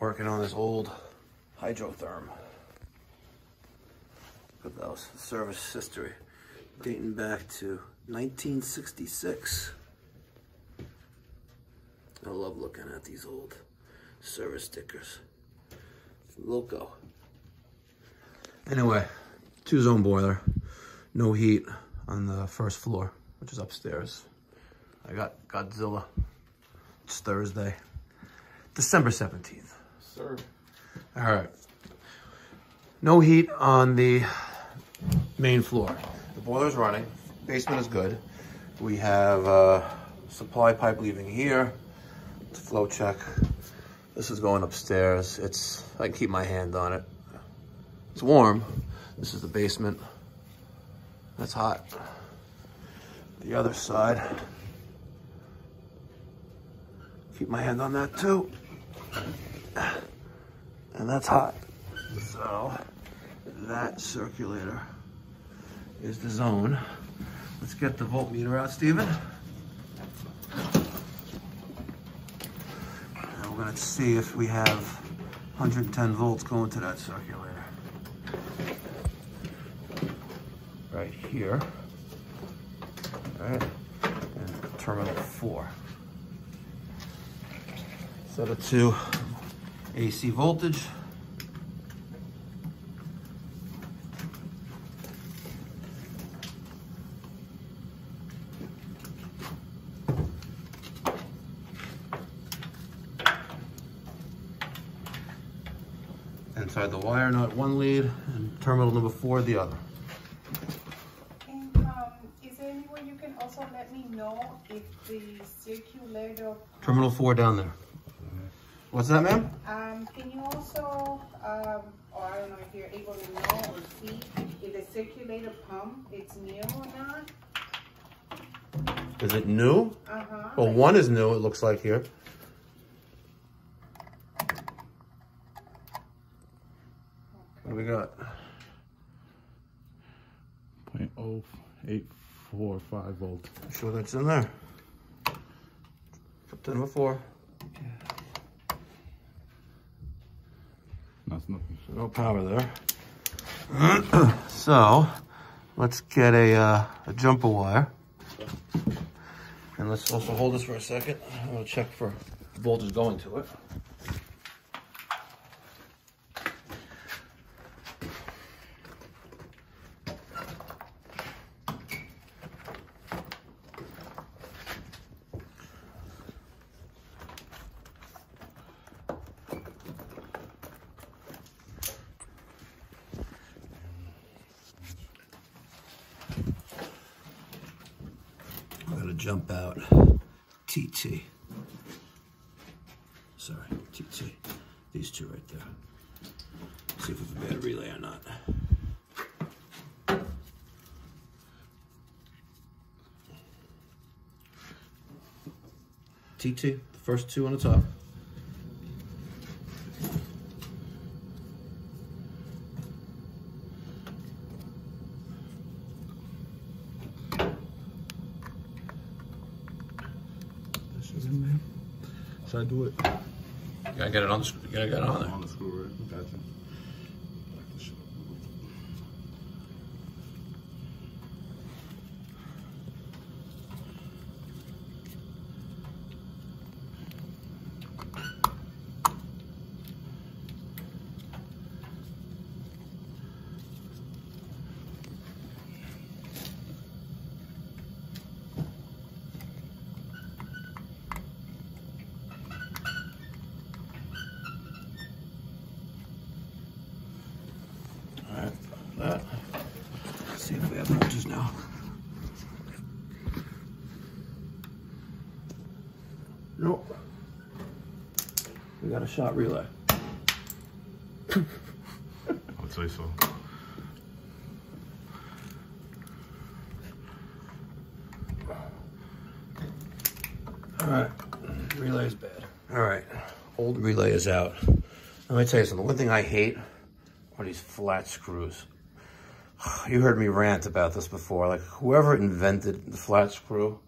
Working on this old hydrotherm. Look at those service history dating back to 1966. I love looking at these old service stickers. Loco. Anyway, two zone boiler, no heat on the first floor, which is upstairs. I got Godzilla. It's Thursday, December 17th. Sir. All right. No heat on the main floor. The boiler's running. Basement is good. We have a supply pipe leaving here. It's a flow check. This is going upstairs. It's, I can keep my hand on it. It's warm. This is the basement. That's hot. The other side. Keep my hand on that too. And that's hot. So that circulator is the zone. Let's get the voltmeter out, Steven. And we're gonna see if we have 110 volts going to that circulator. Right here. All right, and terminal four. Set it to AC voltage. Inside the wire nut, one lead, and terminal number four, the other. And um, is there any way you can also let me know if the circulator, Terminal four down there. What's that, ma'am? um, can you also, um, or I don't know if you're able to know or see if the circulator pump it's new or not? Is it new? Uh-huh. Well, one is new, it looks like here. What do we got? Point oh eight four five volt. Sure that's in there. Up to number That's nothing. No power there. so, let's get a, uh, a jumper wire. And let's also hold this for a second. I'm gonna check for voltage going to it. I'm gonna jump out TT. Sorry, TT. These two right there. See if we have a bad relay or not. TT, the first two on the top. This is in there. Should I do it? You gotta get it on the, you gotta get on there. On the screw, right? Gotcha. All right, that. Let's see if we have voltage now. Nope. We got a shot relay. I'd say so. All right, relay is bad. All right, old relay is out. Let me tell you something. One thing I hate are these flat screws. You heard me rant about this before. Like whoever invented the flat screw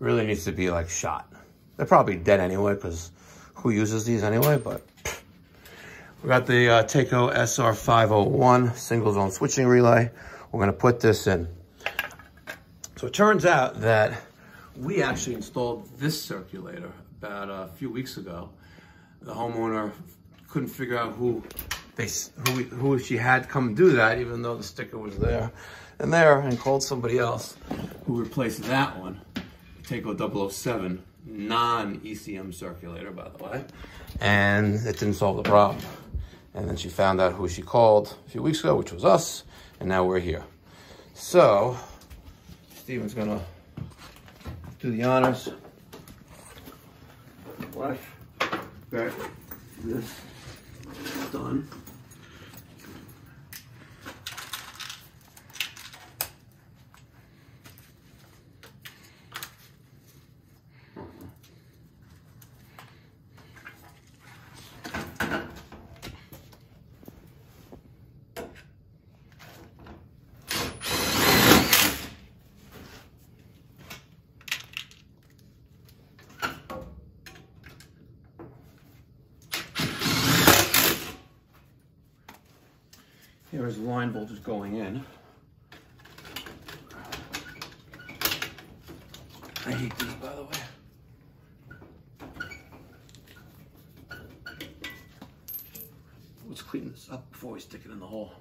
really needs to be like shot. They're probably dead anyway because who uses these anyway? But We got the uh, Taco SR501 single zone switching relay. We're gonna put this in. So it turns out that we actually installed this circulator about a few weeks ago. The homeowner couldn't figure out who they who, who she had come do that, even though the sticker was there and there, and called somebody else who replaced that one, Taco 007 non-ECM circulator, by the way, and it didn't solve the problem. And then she found out who she called a few weeks ago, which was us, and now we're here. So, Steven's gonna do the honors. Flash back this done. Here's line voltage going in. I hate these, by the way. Let's clean this up before we stick it in the hole.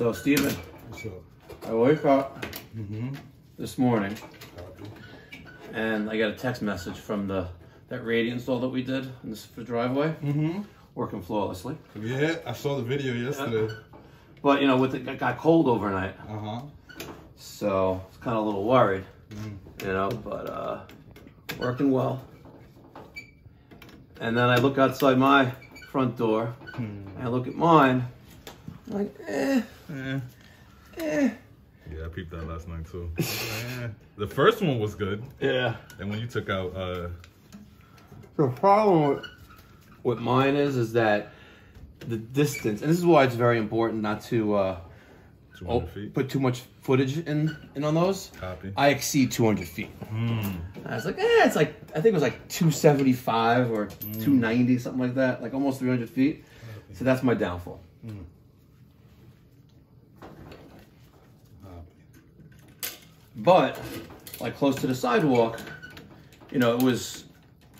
So, Steven, I woke up this morning and I got a text message from the that radiant install that we did in this driveway, Mm-hmm. working flawlessly. Yeah, I saw the video yesterday. But you know, with it it got cold overnight, Uh huh. so I was kind of a little worried, you know. But uh, working well. And then I look outside my front door, and I look at mine. I'm like, eh, Yeah. eh. Yeah, I peeped that last night too. Yeah. The first one was good, Yeah. and when you took out, uh, The problem with, with mine is, is that the distance, and this is why it's very important not to uh, oh, feet. put too much footage in, in on those. Copy. I exceed 200 feet. Hmm. I was like, eh, it's like, I think it was like 275 or Hmm. 290, something like that, like almost 300 feet. So that's my downfall. But, like close to the sidewalk, you know, it was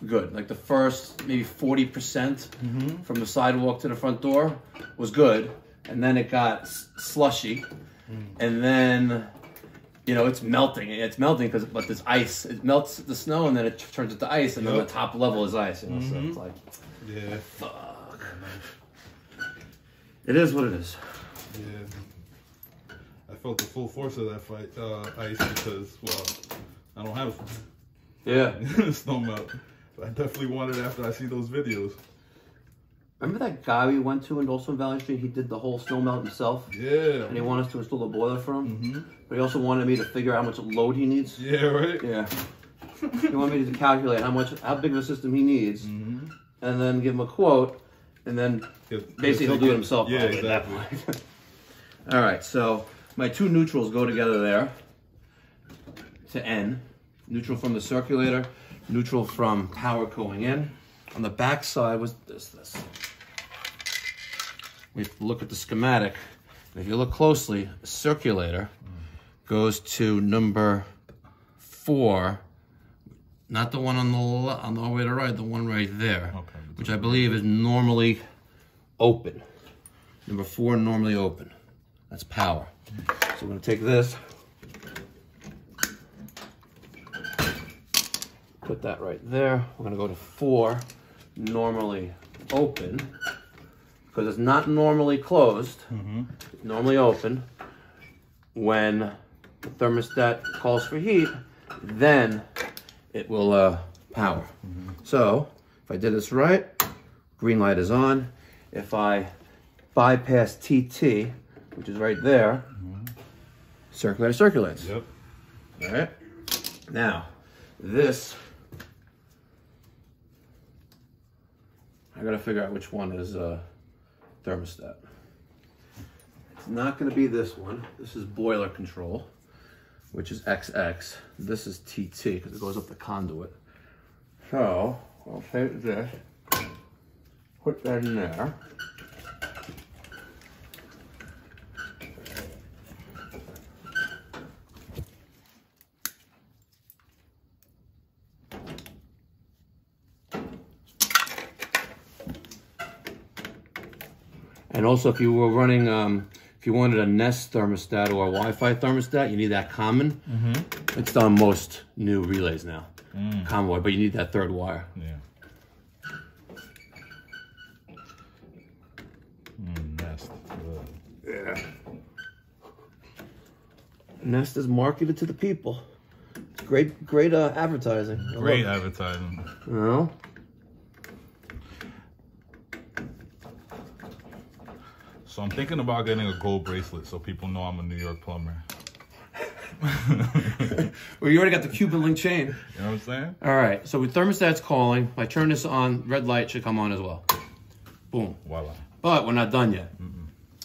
good. Like the first maybe 40% mm-hmm. from the sidewalk to the front door was good. And then it got s- slushy. Mm. And then, you know, it's melting. It's melting because, but this ice, it melts the snow and then it turns into ice. And then the top level is ice. You know, so it's mm-hmm. like, Yeah. fuck. It is what it is. Yeah. I felt the full force of that fight, uh, ice because, well, I don't have Yeah. snow melt. But I definitely want it after I see those videos. Remember that guy we went to in Dawson Valley Street? He did the whole snow melt himself. Yeah. And he wanted us to install the boiler for him. Mm-hmm. But he also wanted me to figure out how much load he needs. Yeah, right? Yeah. he wanted me to calculate how much, how big of a system he needs, Mm-hmm. and then give him a quote, and then basically he'll do it himself. Yeah, probably at that exactly. All right, so my two neutrals go together there to N. Neutral from the circulator, neutral from power going in. On the back side was this, this. We have to look at the schematic. If you look closely, circulator goes to number four, not the one on the on the way to right, the one right there, Okay. which I believe is normally open. Number four, normally open. That's power. So I'm gonna take this, put that right there. We're gonna go to four, normally open, because it's not normally closed. It's normally open. When the thermostat calls for heat, then it will uh, power. So if I did this right, green light is on. If I bypass TT, which is right there, circulator circulates. Yep. All right. Now, this, I gotta figure out which one is uh, thermostat. It's not gonna be this one. This is boiler control, which is XX. This is TT because it goes up the conduit. So, I'll take this, put that in there. And also, if you were running, um, if you wanted a Nest thermostat or a Wi-Fi thermostat, you need that common. It's on most new relays now, common wire, but you need that third wire. Yeah. Mm, nest. Ugh. Yeah. Nest is marketed to the people. It's great, great uh, advertising. I Great advertising. it. You know? So I'm thinking about getting a gold bracelet so people know I'm a New York plumber. Well, you already got the Cuban link chain. You know what I'm saying? All right, so with thermostat's calling, if I turn this on, red light should come on as well. Boom. Voila. But we're not done yet.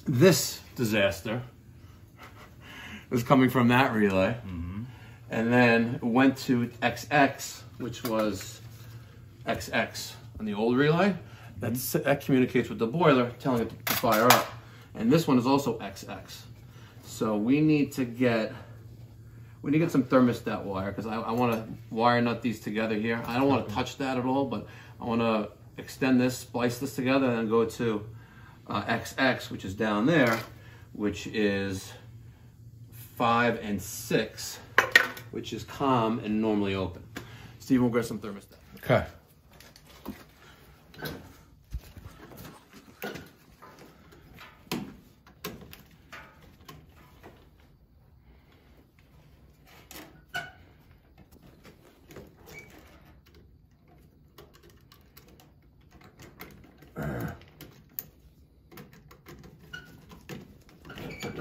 This disaster was coming from that relay. Mm-hmm. And then it went to XX, which was XX on the old relay. That's, that communicates with the boiler, telling it to fire up. And this one is also XX. So we need to get we need to get some thermostat wire because I, I want to wire nut these together here. I don't want to touch that at all, but I want to extend this, splice this together, and then go to uh, XX, which is down there, which is five and six, which is COM and normally open. Steve, we'll grab some thermostat. Okay.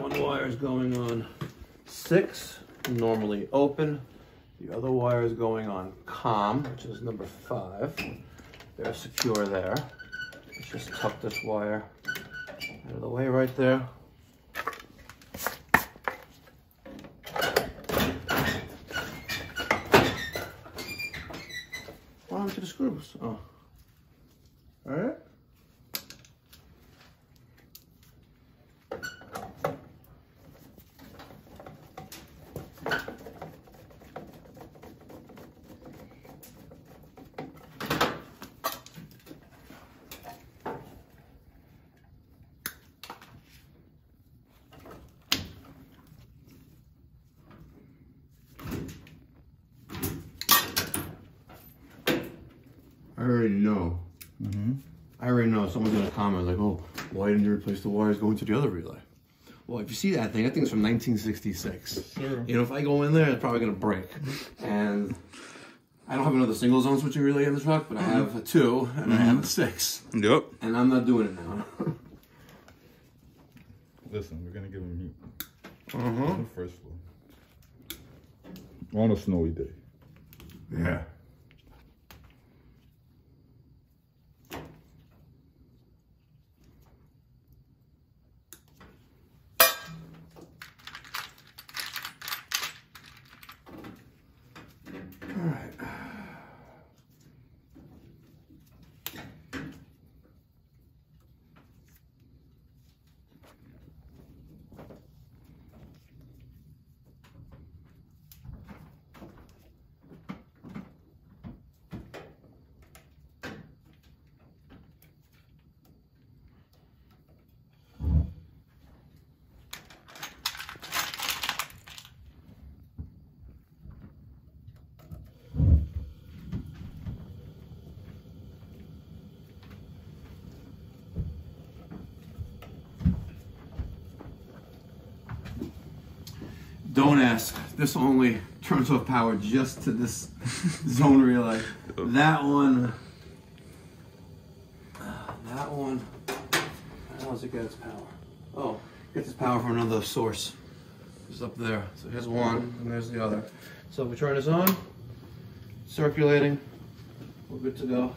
One wire is going on six, normally open. The other wire is going on COM, which is number five. They're secure there. Let's just tuck this wire out of the way right there. Happened to the screws? Oh. All right. I already know. I already know. Someone's gonna comment like, "Oh, why didn't you replace the wires going to the other relay?" Well, if you see that thing, that thing's from 1966. Sure. You know, if I go in there, it's probably gonna break. And I don't have another single zone switching relay in the truck, but I have a two and I have a six, Yep. and I'm not doing it now. Listen, we're gonna give him meat uh-huh. on the first floor. On a snowy day. Yeah. Don't ask. This only turns off power just to this zone relay. That one. That one. How does it get its power? Oh, it gets its power from another source. It's up there. So here's one, and there's the other. So if we turn this on, circulating, we're good to go.